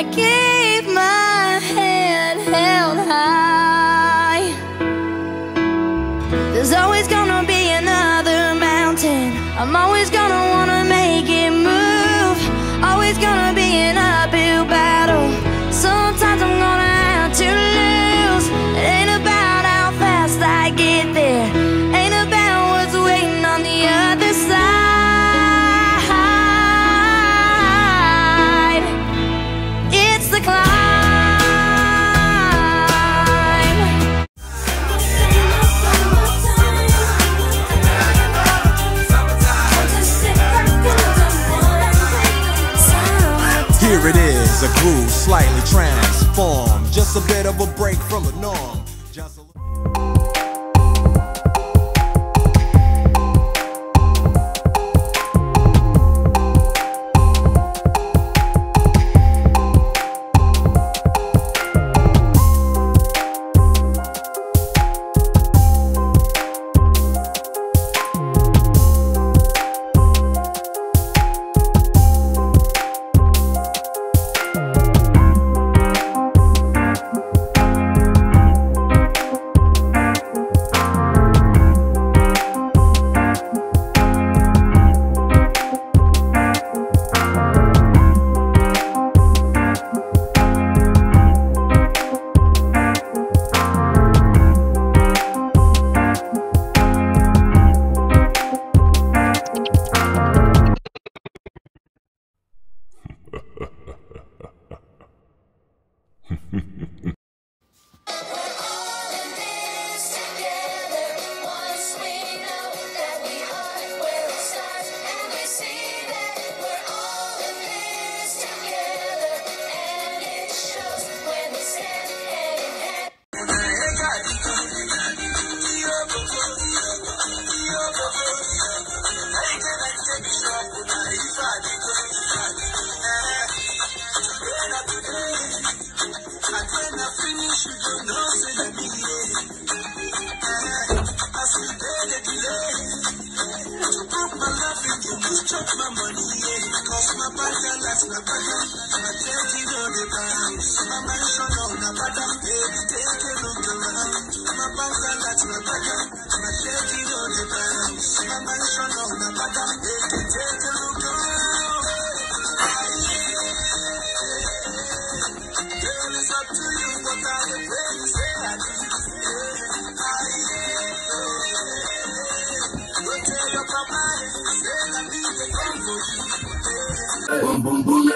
Gotta keep my head held high. There's always gonna be another mountain. I'm always A bit of a break from the Bundere,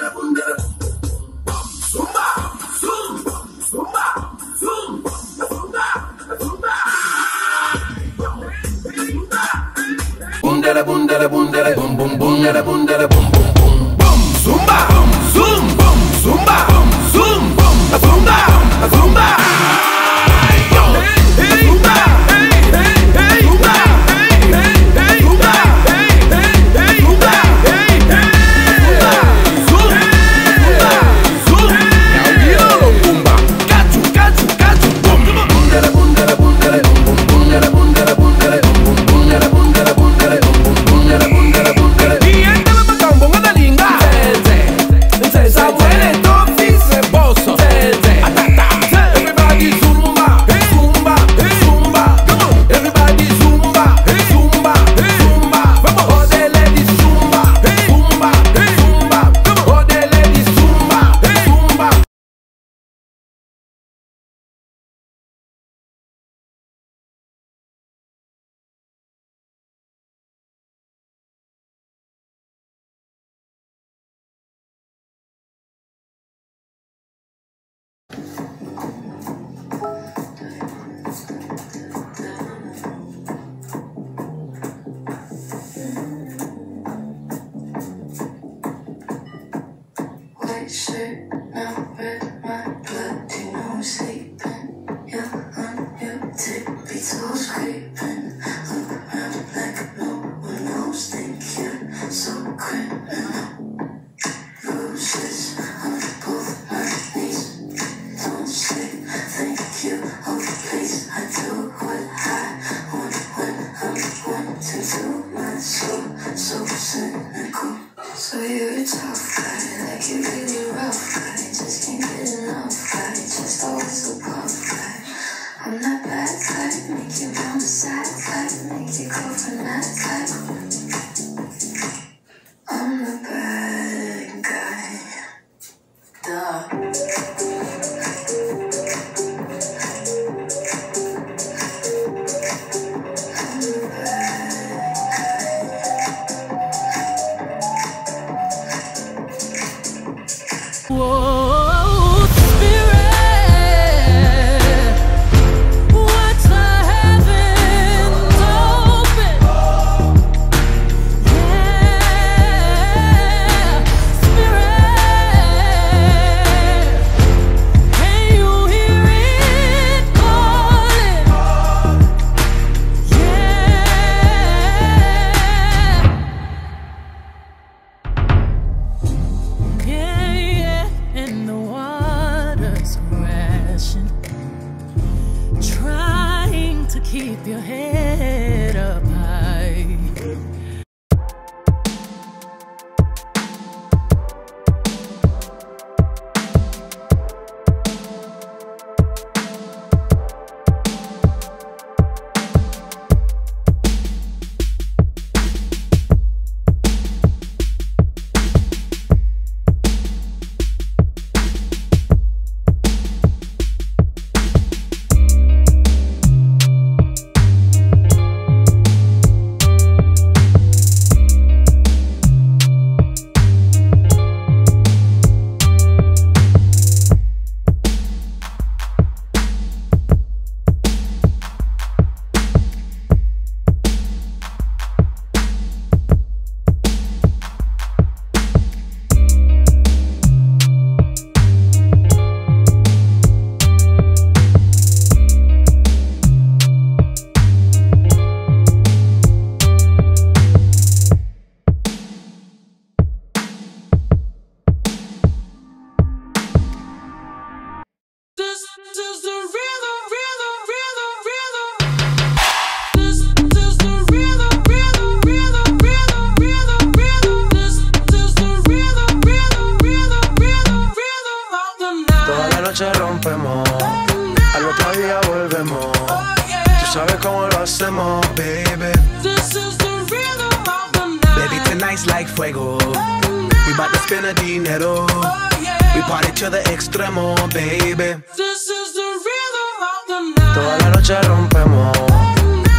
about to spend a dinero. Oh, yeah. We party to the extremo, baby. This is the rhythm of the night. Toda la noche rompemos,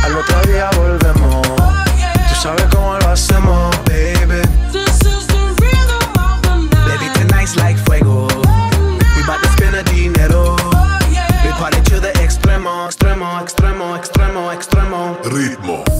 al otro día volvemos. Oh, yeah. Tú sabes cómo lo hacemos, baby. This is the rhythm of the night. Baby, tonight's like fuego. We about to spend a dinero. Yeah. We party to the extremo, extremo, extremo, extremo, extremo. Ritmo.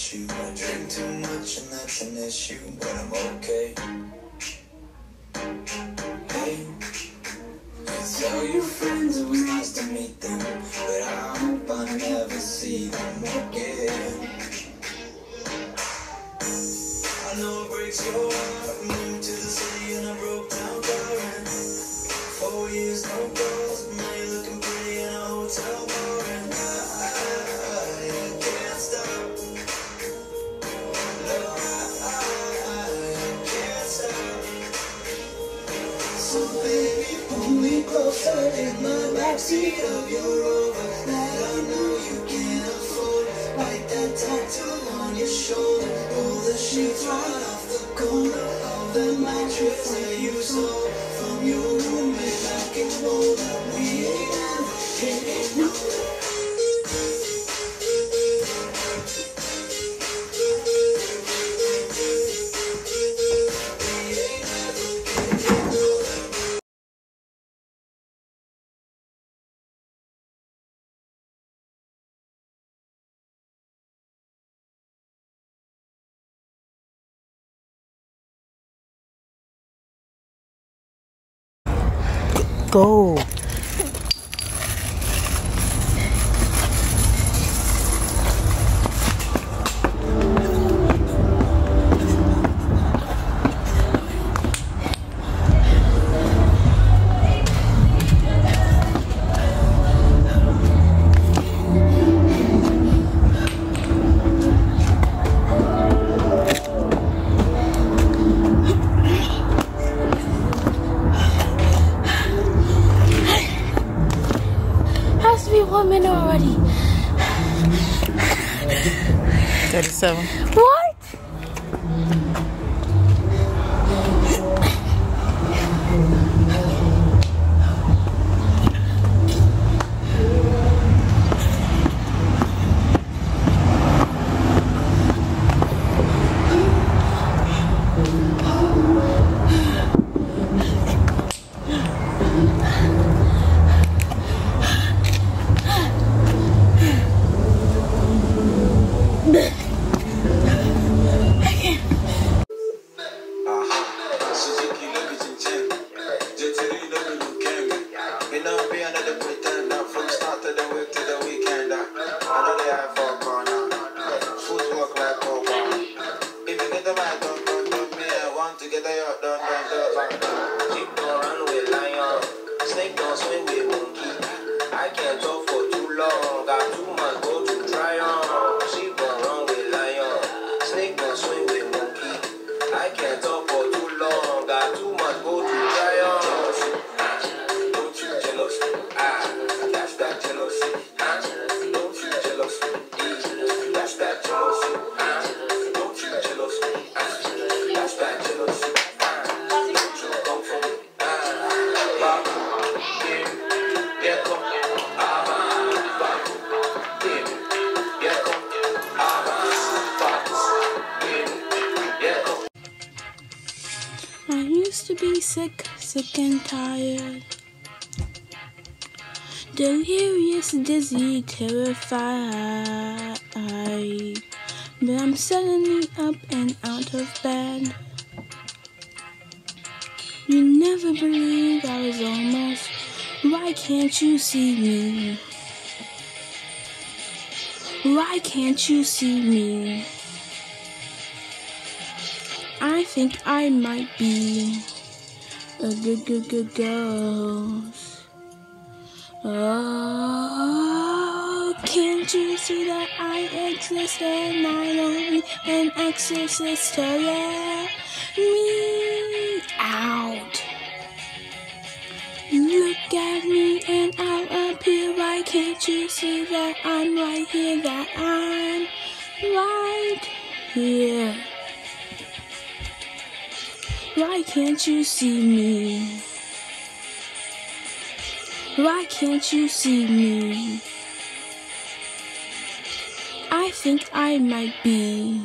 about you. I drink too much and that's an issue, but I'm okay. Hey, tell your friends it was nice to meet them, but I hope I never see them again. I know it breaks your heart. so baby, pull me closer in the backseat of your Rover that I know you can't afford. Bite that tattoo on your shoulder, pull the sheets right off the corner mattress that you stole from your roommate go. be sick, sick and tired. Delirious, dizzy, terrified. But I'm suddenly up and out of bed. You never believed I was almost. Why can't you see me? Why can't you see me? I think I might be girls. Oh, can't you see that I exist and my own and an exorcist to let me out? Look at me and I'll appear. Why can't you see that I'm right here? That I'm right here. Why can't you see me? Why can't you see me? I think I might be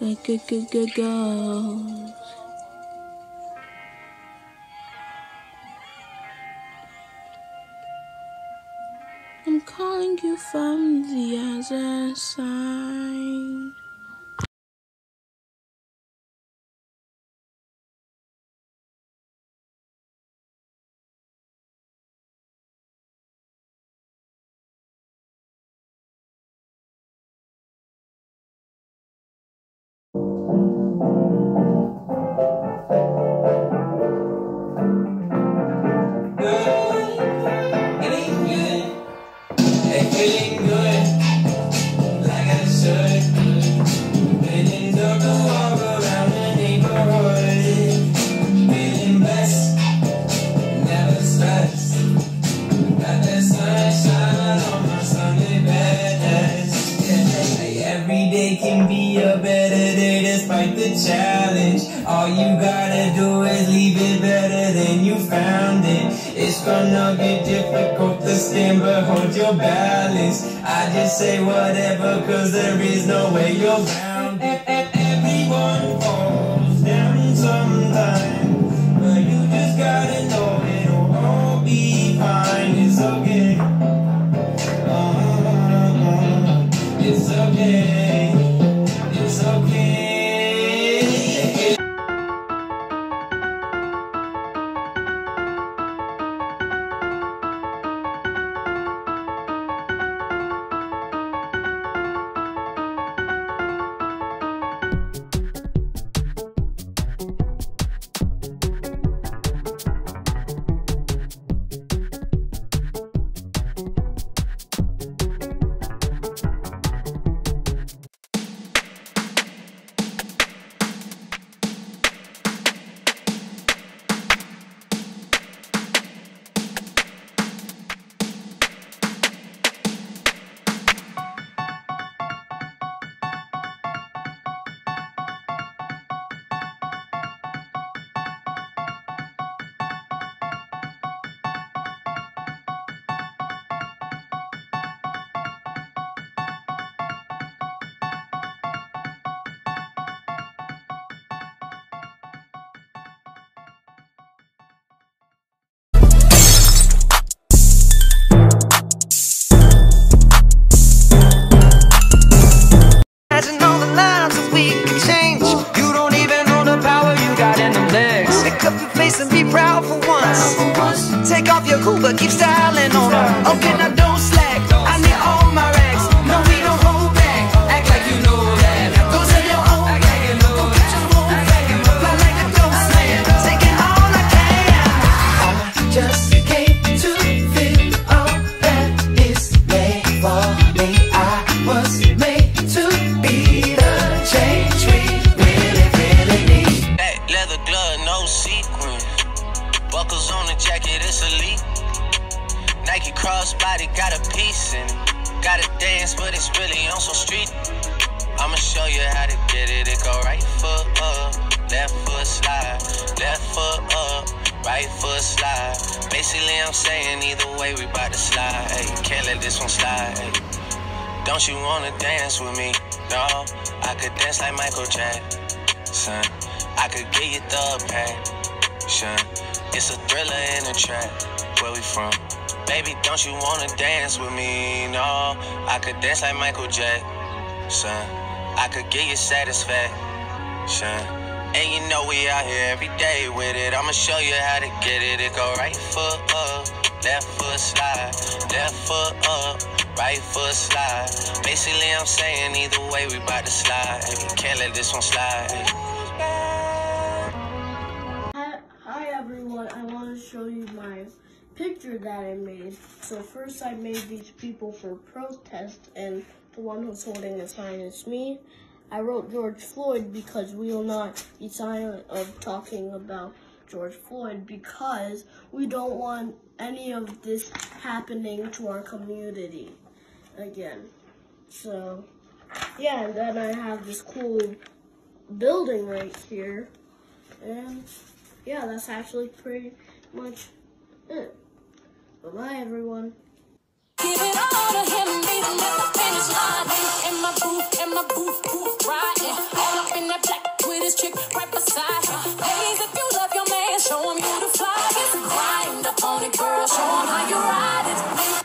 a good, good, good. I'm calling you from the other side. Dance with me? No, I could dance like Michael Jackson. I could get you satisfaction. And you know we out here every day with it. I'ma show you how to get it. It go right foot up, left foot slide, left foot up, right foot slide. Basically, I'm saying either way we bout to slide. Can't let this one slide. Hi everyone, I want to show you my picture that I made. So first I made these people for protest and the one who's holding the sign is me. I wrote George Floyd because we will not be silent of talking about George Floyd because we don't want any of this happening to our community again. So yeah, and then I have this cool building right here. And yeah, that's actually pretty much it. Bye bye, everyone. Show him you the flyest. Grind up on it, girl, show how you ride it.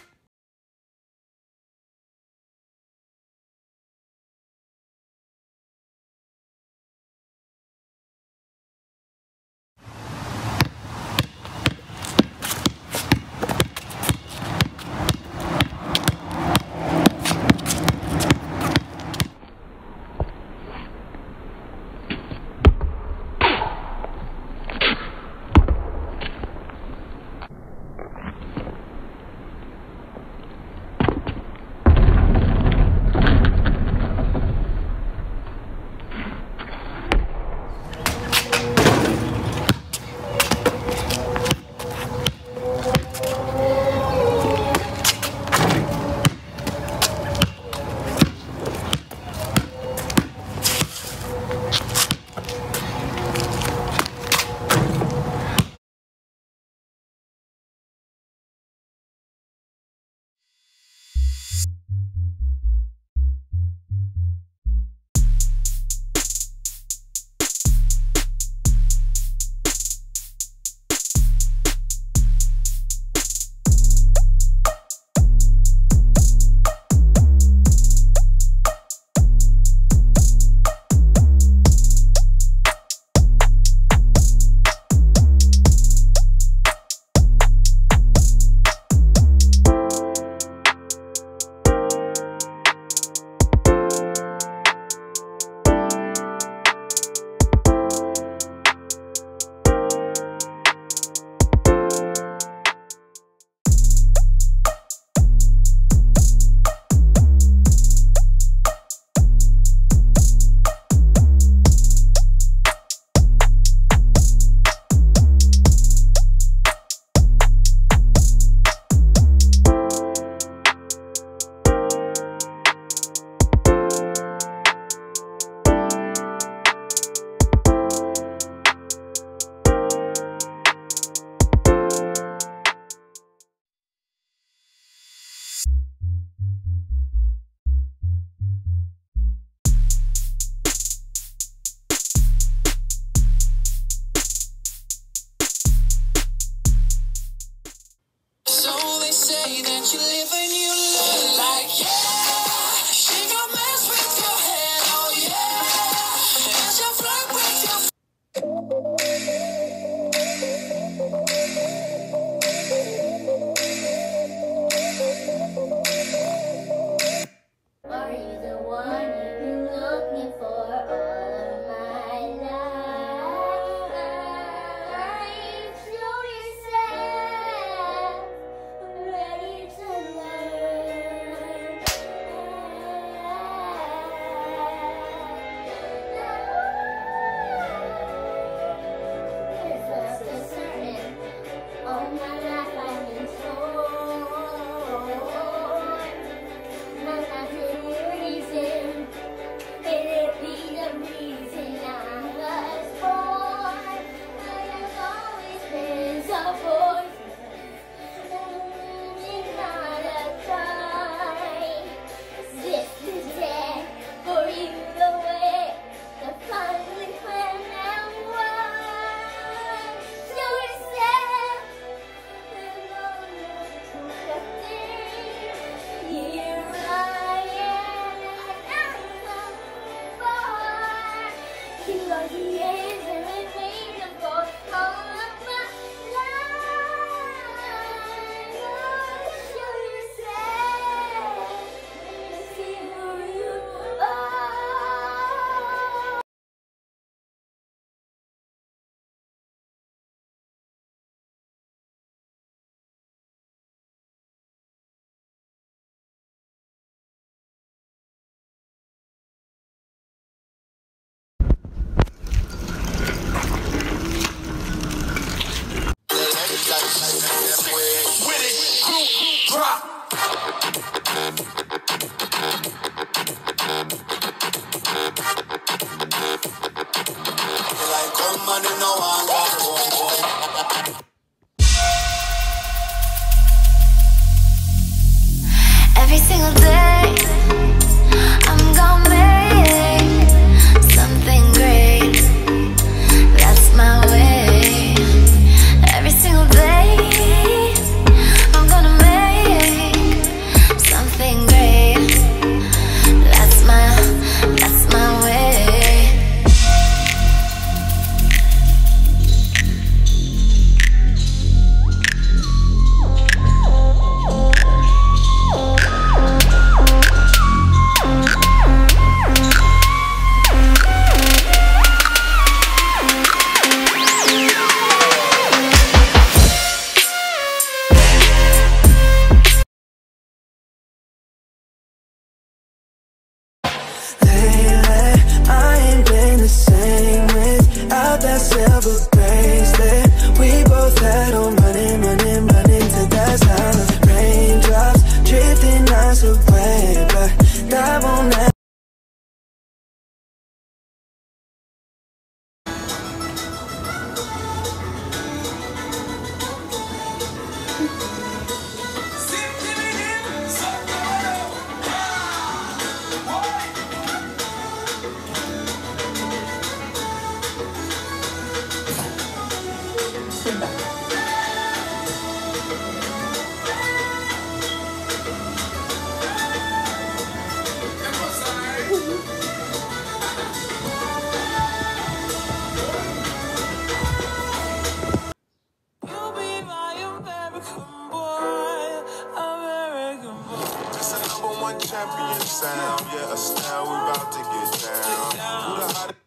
That's the number one champion sound. Yeah, a style we about to get down. Who the?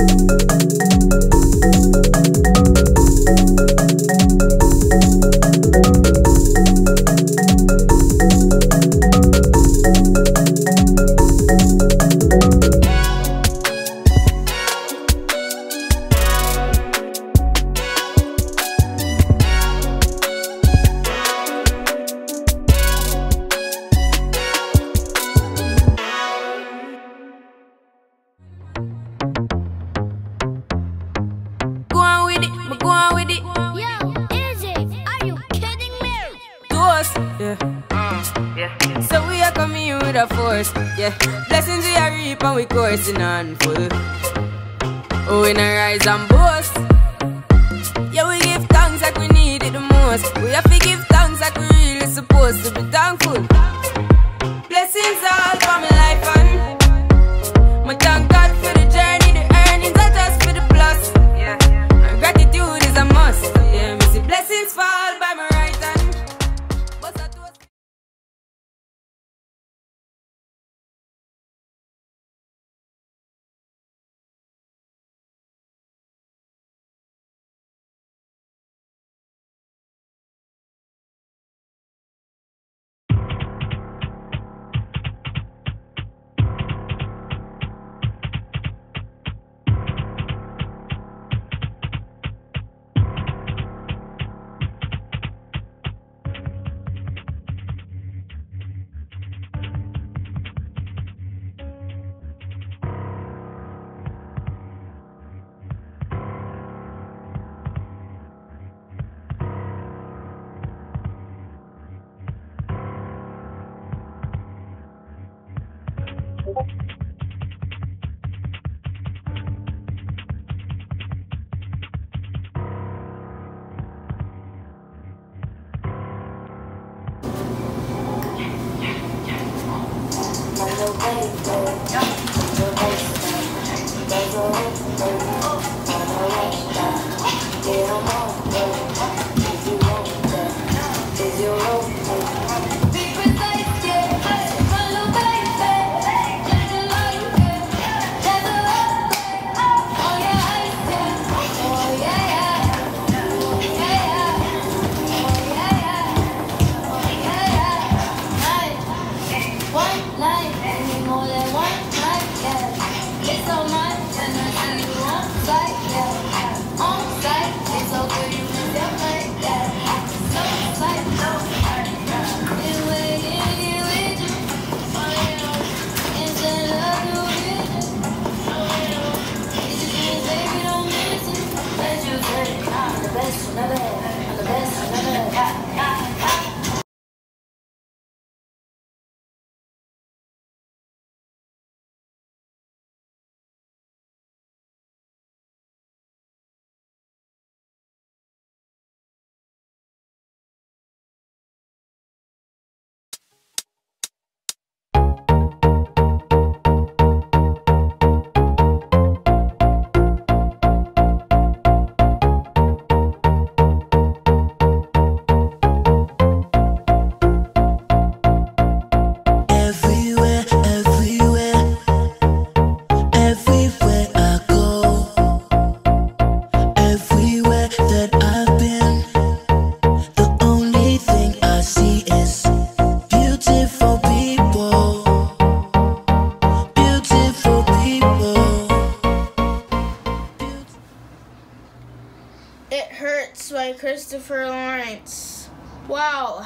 Música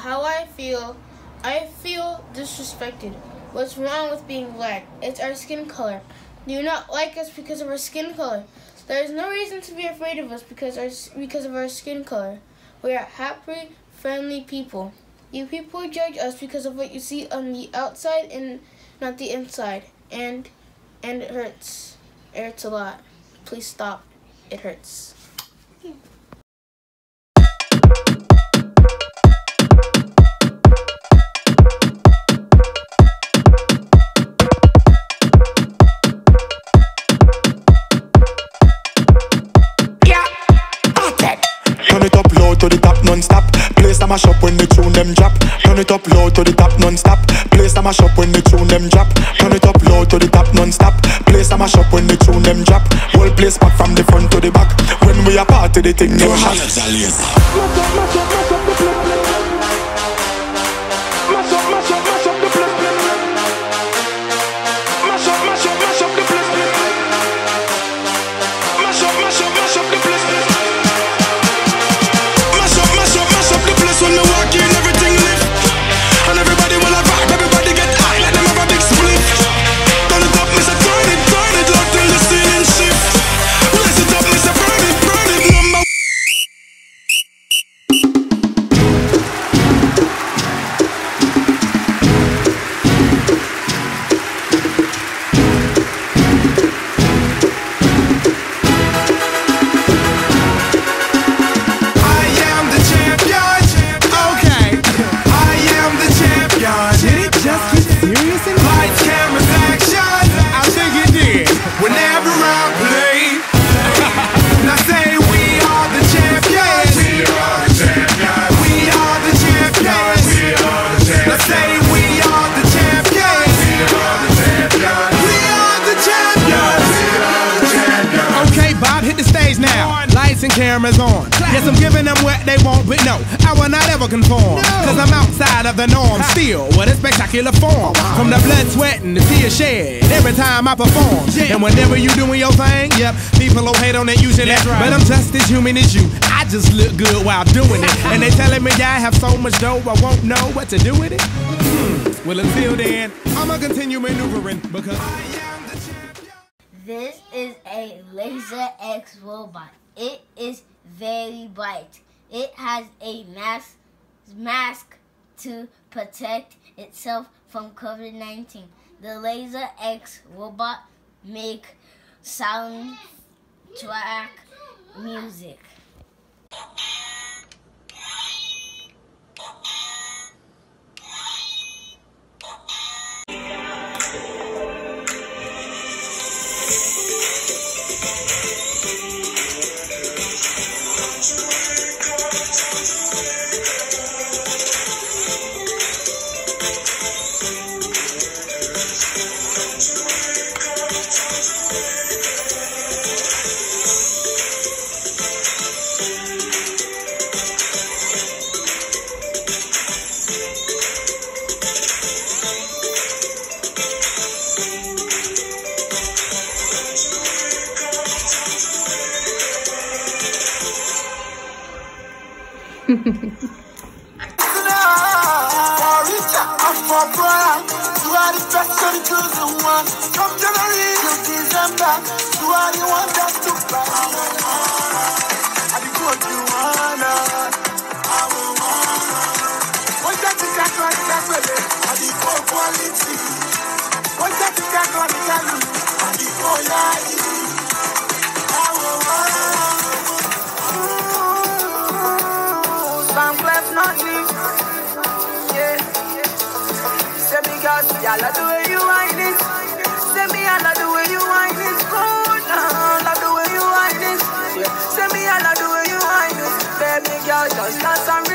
how I feel. I feel disrespected. What's wrong with being black? It's our skin color. Do not like us because of our skin color. There is no reason to be afraid of us because, our, because of our skin color. We are happy, friendly people. You people judge us because of what you see on the outside and not the inside. And, and it hurts. It hurts a lot. Please stop. It hurts. A mash up when the tune them drop. Turn it up low to the top non-stop. Place a mash up when the tune them drop. Turn it up low to the top non-stop. Place a mash up when the tune them drop. Whole place back from the front to the back. When we a party the thing no hot cameras on. Yes, I'm giving them what they want, but no, I will not ever conform. Cause I'm outside of the norm, still with a spectacular form. From the blood, sweat, and the tears shed every time I perform. And whenever you doing your thing, yep, people will hate on it usually. But I'm just as human as you. I just look good while doing it. And they telling me I have so much dough, I won't know what to do with it. Hmm. Well, until then, I'ma continue maneuvering because I am the champion. This is a Laser X robot. It is very bright. It has a mask mask to protect itself from COVID-19. The Laser X robot make soundtrack music. Baby girl, just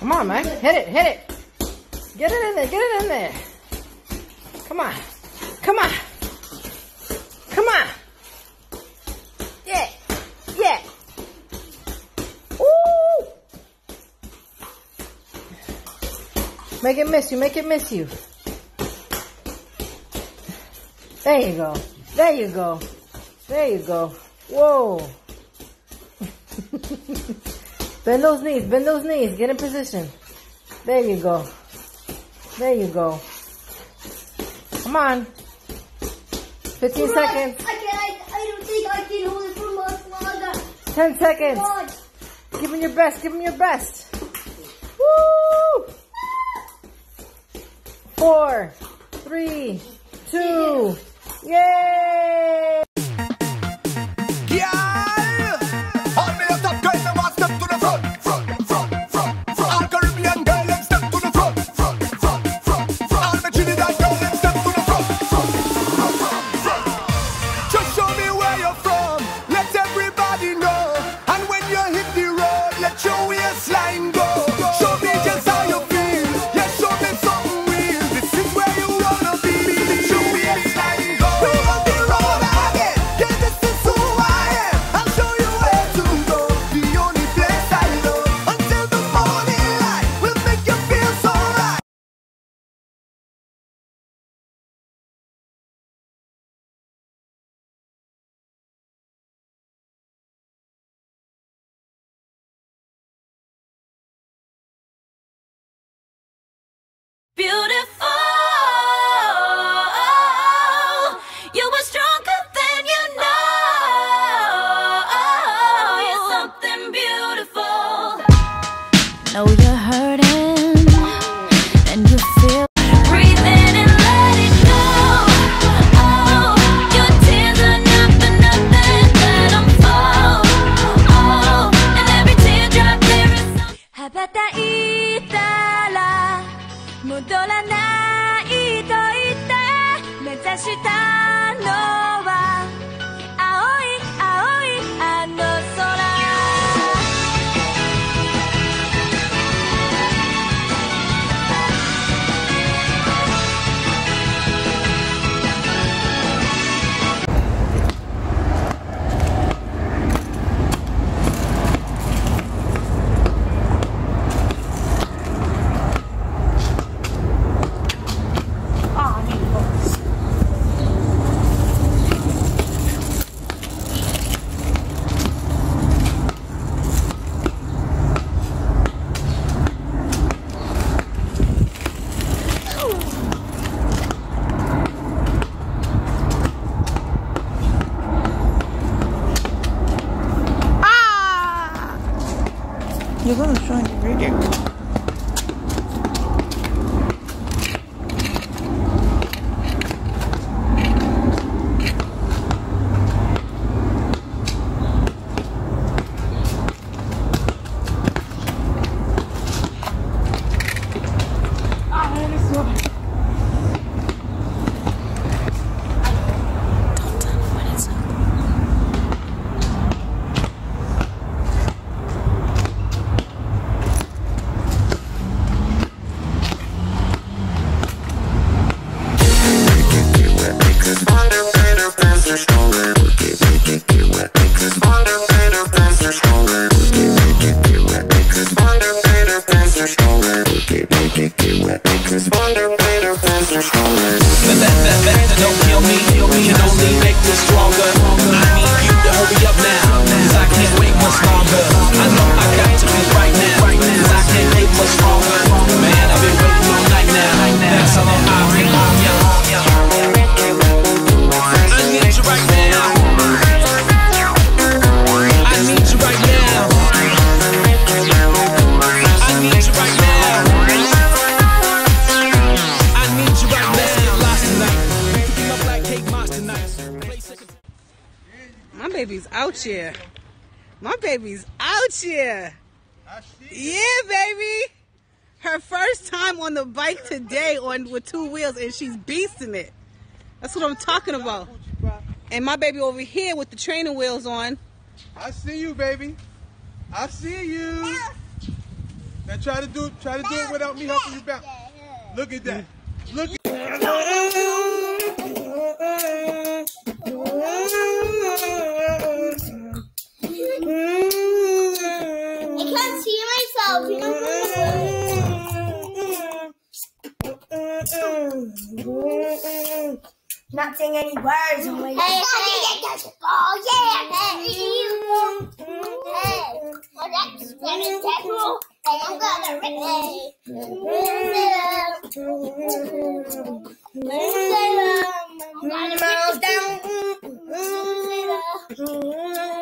Come on, Mike. Hit it, hit it. Get it in there, get it in there. Come on. Come on. Come on. Yeah. Yeah. Woo! Make it miss you, make it miss you. There you go. There you go. There you go. Whoa bend those knees, bend those knees. Get in position. There you go. There you go. Come on. 15 seconds. I, can, I, I don't think I can hold it for much longer. 10 seconds. God. Give him your best. Give him your best. Woo! Four, three, two, yay! Yeah, baby. Her first time on the bike today on with two wheels and she's beasting it. That's what I'm talking about. And my baby over here with the training wheels on. I see you, baby. I see you. Now try to do try to do it without me helping you back. Look at that. Look at I can't see myself, you know. Not saying any words. Oh my hey, hey, oh yeah, hey. Hey, well that's very technical, and I'm gonna rip it. Down.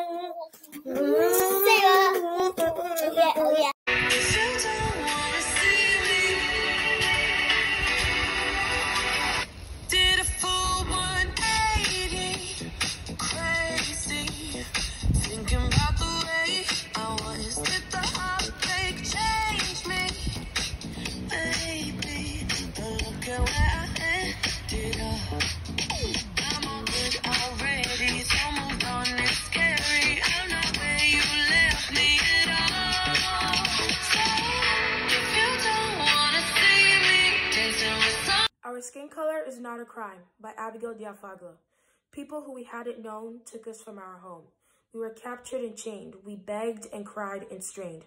People hadn't known took us from our home. We were captured and chained. We begged and cried and strained.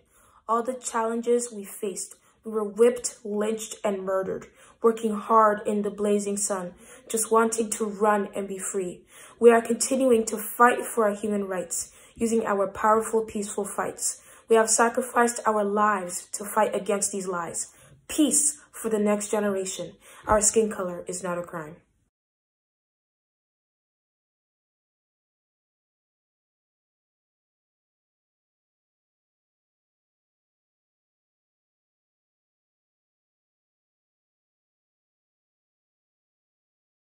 All the challenges we faced. We were whipped, lynched, and murdered, working hard in the blazing sun, just wanting to run and be free. We are continuing to fight for our human rights, using our powerful, peaceful fights. We have sacrificed our lives to fight against these lies. Peace for the next generation. Our skin color is not a crime.